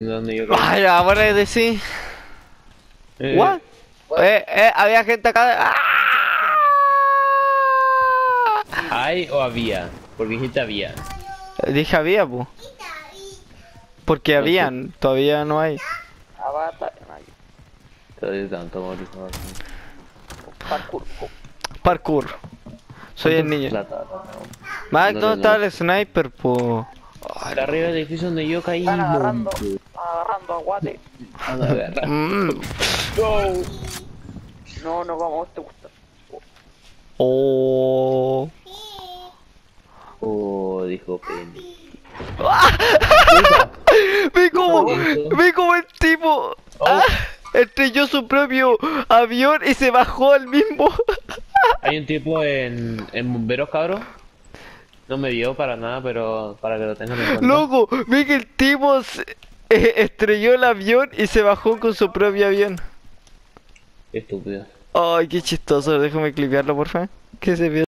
Donde yo. Ay, ahora es decir. Eh, What? Eh, eh, había gente acá. ¡Ah! ¿Hay o había? Porque dijiste había. Dije había, pues. Porque habían, todavía no hay. Todavía tanto, parkour. Parkour. Soy el niño. Mac, ¿dónde está el sniper, po? Arriba del edificio donde yo caí. Están agarrando, agarrando aguate. No. Mm. No, no vamos, te gusta. Oh. Oh, dijo Penny. Ve como, Eso. ve como el tipo ah, estrelló su propio avión y se bajó al mismo. Hay un tipo en, en bomberos, cabros. No me dio para nada, pero para que lo tengan en cuenta. Loco, ve que el tipo se- eh, estrelló el avión y se bajó con su propio avión. Qué estúpido. Ay, qué chistoso, déjame clipearlo, por favor. Que se vea.